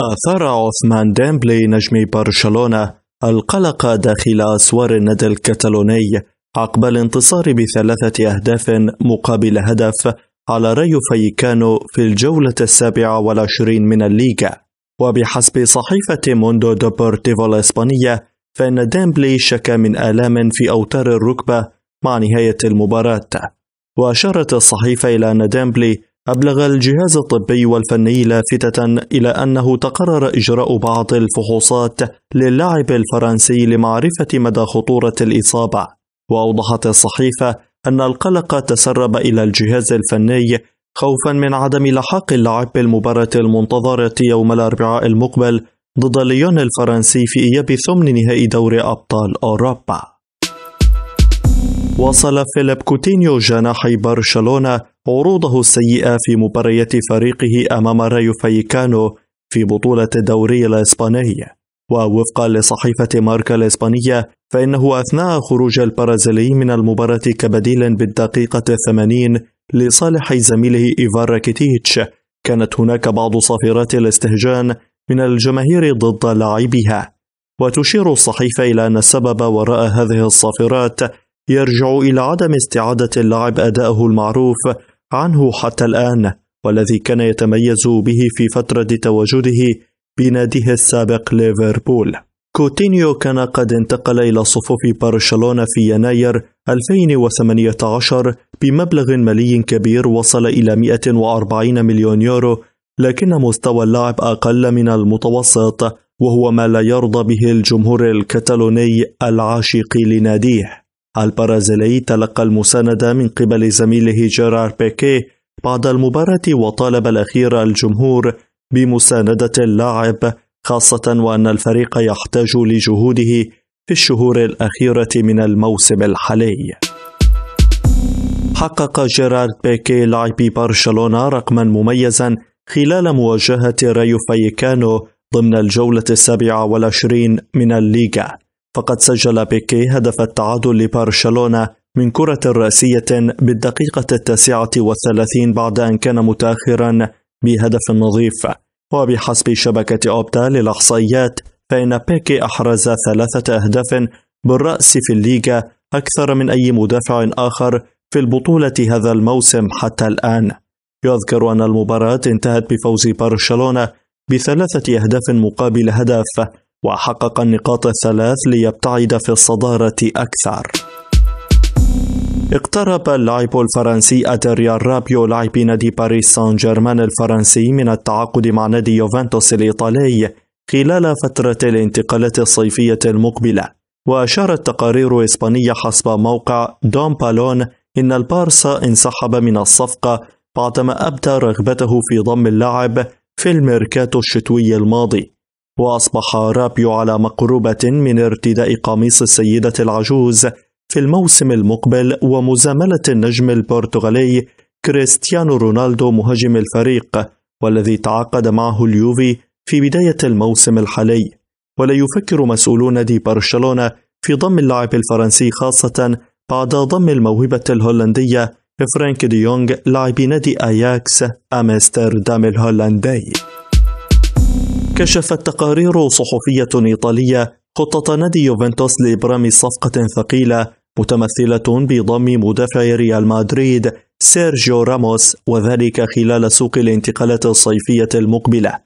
أثار عثمان ديمبلي نجم برشلونة القلق داخل أسوار النادي الكتالوني عقب الانتصار بثلاثة أهداف مقابل هدف على رايو فايكانو في الجولة السابعة والعشرين من الليغا. وبحسب صحيفة موندو ديبورتيفو الإسبانية فإن ديمبلي شكى من آلام في أوتار الركبة مع نهاية المباراة. وأشارت الصحيفة إلى أن ديمبلي أبلغ الجهاز الطبي والفني لافتة إلى أنه تقرر إجراء بعض الفحوصات للاعب الفرنسي لمعرفة مدى خطورة الإصابة. وأوضحت الصحيفة أن القلق تسرب إلى الجهاز الفني خوفا من عدم لحاق اللاعب بالمباراة المنتظرة يوم الأربعاء المقبل ضد ليون الفرنسي في إياب ثمن نهائي دوري أبطال أوروبا. واصل فيليب كوتينيو جناح برشلونة عروضه السيئة في مباريات فريقه أمام رايو فايكانو في بطولة الدوري الإسباني ووفقا لصحيفة ماركا الإسبانية فإنه أثناء خروج البرازيلي من المباراة كبديل بالدقيقة الثمانين لصالح زميله إيفان راكيتيتش كانت هناك بعض صافرات الاستهجان من الجماهير ضد لاعبها وتشير الصحيفة إلى أن السبب وراء هذه الصافرات يرجع إلى عدم استعادة اللاعب أداءه المعروف عنه حتى الآن والذي كان يتميز به في فترة تواجده بناديه السابق ليفربول. كوتينيو كان قد انتقل إلى صفوف برشلونة في يناير 2018 بمبلغ مالي كبير وصل إلى 140 مليون يورو لكن مستوى اللاعب أقل من المتوسط وهو ما لا يرضى به الجمهور الكتالوني العاشق لناديه. البرازيلي تلقى المساندة من قبل زميله جيرار بيكي بعد المباراة وطالب الأخير الجمهور بمساندة اللاعب خاصة وأن الفريق يحتاج لجهوده في الشهور الأخيرة من الموسم الحالي. حقق جيرارد بيكي لاعب برشلونة رقما مميزا خلال مواجهة رايو فايكانو ضمن الجولة السابعة والعشرين من الليغا فقد سجل بيكي هدف التعادل لبرشلونة من كرة رأسية بالدقيقة التاسعة والثلاثين بعد أن كان متأخرا بهدف نظيف. وبحسب شبكة أوبتا للإحصائيات فإن بيكي أحرز ثلاثة أهداف بالرأس في الليغا أكثر من أي مدافع آخر في البطولة هذا الموسم حتى الآن. يذكر أن المباراة انتهت بفوز برشلونة بثلاثة أهداف مقابل هدف وحقق النقاط الثلاث ليبتعد في الصدارة أكثر. اقترب اللاعب الفرنسي أدريان رابيو لاعب نادي باريس سان جيرمان الفرنسي من التعاقد مع نادي يوفنتوس الإيطالي خلال فترة الانتقالات الصيفية المقبلة وأشارت تقارير إسبانية حسب موقع دون بالون إن البارسا انسحب من الصفقة بعدما أبدى رغبته في ضم اللاعب في الميركاتو الشتوي الماضي وأصبح رابيو على مقربة من ارتداء قميص السيدة العجوز في الموسم المقبل ومزاملة النجم البرتغالي كريستيانو رونالدو مهاجم الفريق والذي تعاقد معه اليوفي في بداية الموسم الحالي. ولا يفكر مسؤولو نادي برشلونة في ضم اللاعب الفرنسي خاصة بعد ضم الموهبة الهولندية فرانك ديونغ لاعب نادي أياكس أمستردام الهولندي. كشفت تقارير صحفية إيطالية خطة نادي يوفنتوس لإبرام صفقة ثقيلة متمثلة بضم مدافع ريال مدريد سيرجيو راموس وذلك خلال سوق الانتقالات الصيفية المقبلة.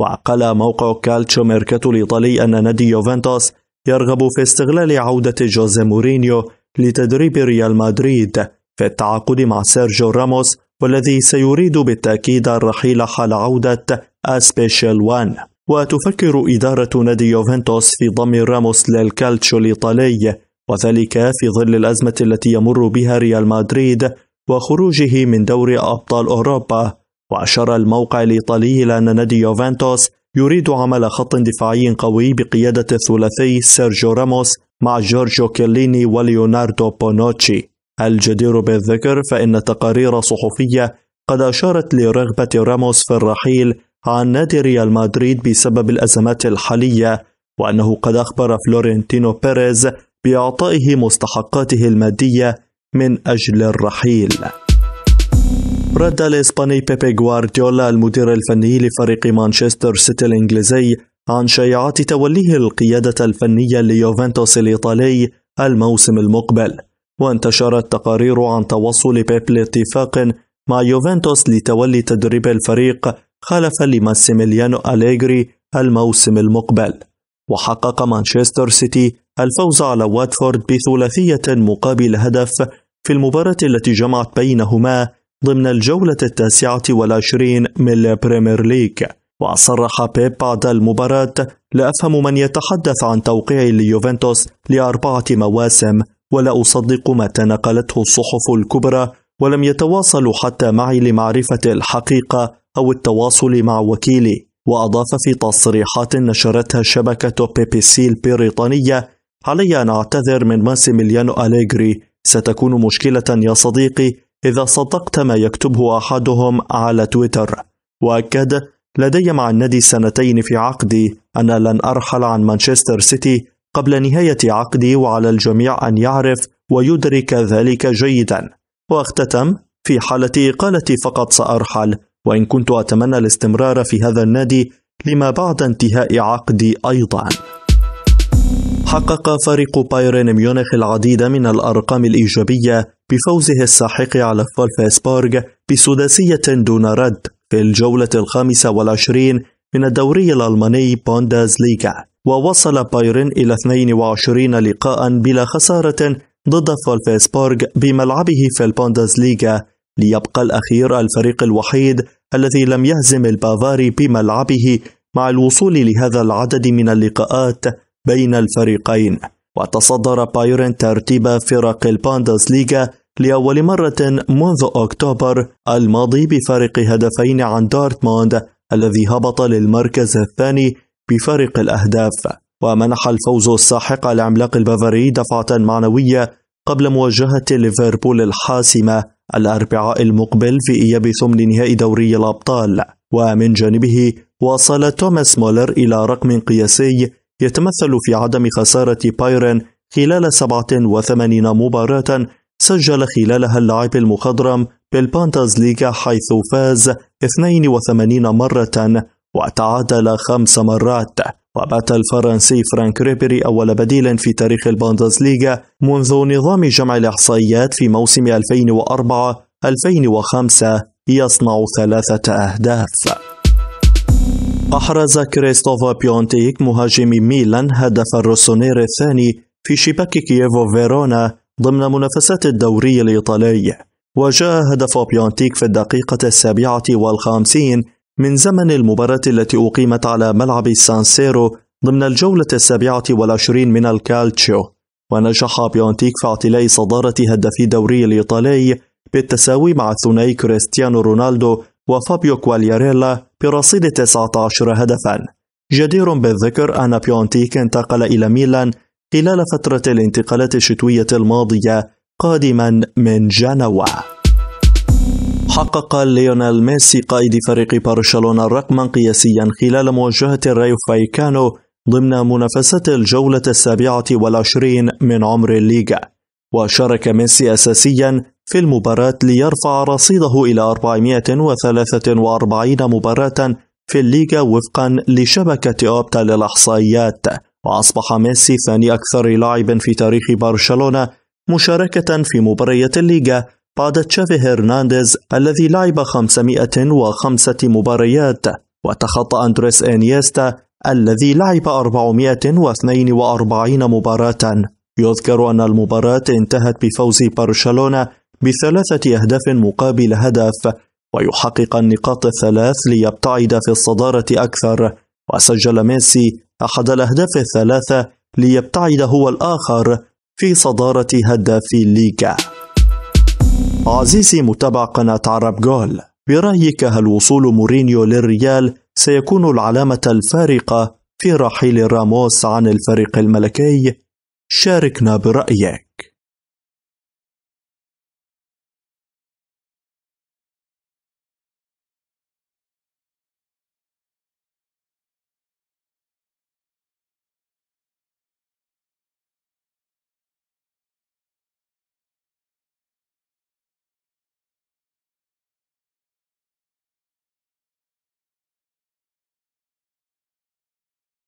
وقال موقع كالتشو ميركاتو الإيطالي أن نادي يوفنتوس يرغب في استغلال عودة جوزي مورينيو لتدريب ريال مدريد في التعاقد مع سيرجيو راموس والذي سيريد بالتأكيد الرحيل حال عودة ال Special One وتفكر إدارة نادي يوفنتوس في ضم راموس للكالتشو الإيطالي. وذلك في ظل الأزمة التي يمر بها ريال مدريد وخروجه من دوري أبطال أوروبا. وأشار الموقع الإيطالي إلى أن نادي يوفنتوس يريد عمل خط دفاعي قوي بقيادة الثلاثي سيرجيو راموس مع جورجيو كيليني وليوناردو بونوتشي. الجدير بالذكر فإن تقارير صحفية قد أشارت لرغبة راموس في الرحيل عن نادي ريال مدريد بسبب الأزمات الحالية وأنه قد أخبر فلورنتينو بيريز بإعطائه مستحقاته المادية من أجل الرحيل. رد الإسباني بيبي غوارديولا المدير الفني لفريق مانشستر سيتي الإنجليزي عن شائعات توليه القيادة الفنية ليوفنتوس الإيطالي الموسم المقبل وانتشرت تقارير عن توصل بيب لاتفاق مع يوفنتوس لتولي تدريب الفريق خلفا لماسيميليانو أليغري الموسم المقبل. وحقق مانشستر سيتي الفوز على واتفورد بثلاثية مقابل هدف في المباراة التي جمعت بينهما ضمن الجولة التاسعة والعشرين من البريمير ليج. وصرح بيب بعد المباراة لا أفهم من يتحدث عن توقيع ليوفنتوس لأربعة مواسم ولا أصدق ما تناقلته الصحف الكبرى ولم يتواصلوا حتى معي لمعرفة الحقيقة أو التواصل مع وكيلي. وأضاف في تصريحات نشرتها شبكة بي بي سي البريطانية علي أن أعتذر من ماسيميليانو أليغري. ستكون مشكلة يا صديقي إذا صدقت ما يكتبه أحدهم على تويتر. وأكد لدي مع النادي سنتين في عقدي. أنا لن أرحل عن مانشستر سيتي قبل نهاية عقدي وعلى الجميع أن يعرف ويدرك ذلك جيدا. واختتم في حالة إقالتي فقط سأرحل وإن كنت أتمنى الاستمرار في هذا النادي لما بعد انتهاء عقدي أيضا. حقق فريق بايرن ميونخ العديد من الأرقام الإيجابية بفوزه الساحق على فولفسبورغ بسداسية دون رد في الجولة الخامسة والعشرين من الدوري الألماني بوندسليغا ووصل بايرن إلى 22 لقاء بلا خسارة ضد فولفسبورغ بملعبه في البوندسليغا ليبقى الأخير الفريق الوحيد الذي لم يهزم البافاري بملعبه مع الوصول لهذا العدد من اللقاءات بين الفريقين. وتصدر بايرن ترتيب فرق البوندسليغا لأول مرة منذ أكتوبر الماضي بفارق هدفين عن دورتموند الذي هبط للمركز الثاني بفارق الأهداف. ومنح الفوز الساحق العملاق البافاري دفعة معنوية قبل مواجهة ليفربول الحاسمة الأربعاء المقبل في إياب ثمن نهائي دوري الأبطال. ومن جانبه وصل توماس مولر إلى رقم قياسي يتمثل في عدم خسارة بايرن خلال 87 مباراة سجل خلالها اللاعب المخضرم بالبوندسليغا حيث فاز 82 مرة وتعادل خمس مرات وبات الفرنسي فرانك ريبيري أول بديل في تاريخ البوندسليغا منذ نظام جمع الإحصائيات في موسم 2004-2005 يصنع ثلاثة أهداف. أحرز كريستوفا بيونتيك مهاجم ميلان هدف الروسونير الثاني في شباك كييفو فيرونا ضمن منافسات الدوري الإيطالي. وجاء هدف بيونتيك في الدقيقة السابعة والخامسين من زمن المباراة التي أقيمت على ملعب سانسيرو ضمن الجولة السابعة والعشرين من الكالتشيو ونجح بيونتيك في اعتلاء صدارة هدافي الدوري الإيطالي بالتساوي مع ثنائي كريستيانو رونالدو وفابيو كوالياريلا برصيد 19 هدفا. جدير بالذكر أن بيونتيك انتقل إلى ميلان خلال فترة الانتقالات الشتوية الماضية قادما من جنوة. حقق ليونيل ميسي قائد فريق برشلونة رقما قياسيا خلال مواجهة الرايو فاليكانو ضمن منافسات الجولة السابعة والعشرين من عمر الليغا. وشارك ميسي أساسيا في المباراة ليرفع رصيده إلى 443 مباراة في الليغا وفقا لشبكة أوبتا للإحصائيات. وأصبح ميسي ثاني أكثر لاعب في تاريخ برشلونة مشاركة في مباريات الليغا بعد تشافي هرنانديز الذي لعب 505 مباريات وتخطى أندريس إنيستا الذي لعب 442 مباراة. يذكر أن المباراة انتهت بفوز برشلونة بثلاثة أهداف مقابل هدف ويحقق النقاط الثلاث ليبتعد في الصدارة أكثر وسجل ميسي أحد الأهداف الثلاثة ليبتعد هو الآخر في صدارة هدافي الليغا. عزيزي متابع قناة عرب جول برأيك هل وصول مورينيو للريال سيكون العلامة الفارقة في رحيل راموس عن الفريق الملكي؟ شاركنا برأيك